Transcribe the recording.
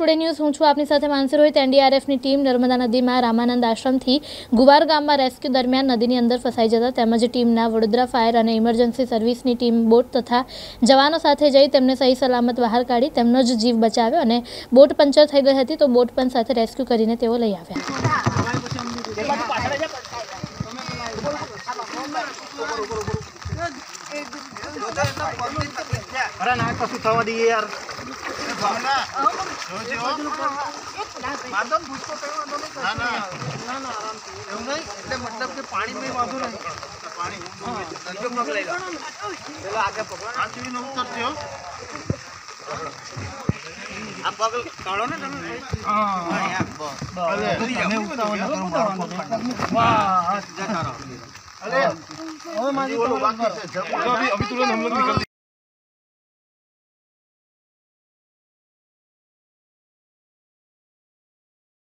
today news હું છું આપની સાથે માનસી રોહિત એનડીઆરએફની ટીમ નર્મદા નદીમાં રામાનંદ આશ્રમથી ગુવાર ગામમાં રેસ્ક્યુ દરમિયાન નદીની અંદર ફસાઈ જતા તેમજ ટીમના વડોદરા ફાયર અને ઇમરજન્સી સર્વિસની ટીમ બોટ તથા જવાનો સાથે જઈ તેમને સહી સલામત બહાર કાઢી તેમનો જ જીવ બચાવ્યો અને બોટ પંચર થઈ ગઈ હતી તો બોટ પણ સાથે રેસ્ક્યુ કરીને તેઓ લઈ આવ્યા અરે ના કશું થવા દઈએ યાર अभी अभी तुरंत हम लोग निकल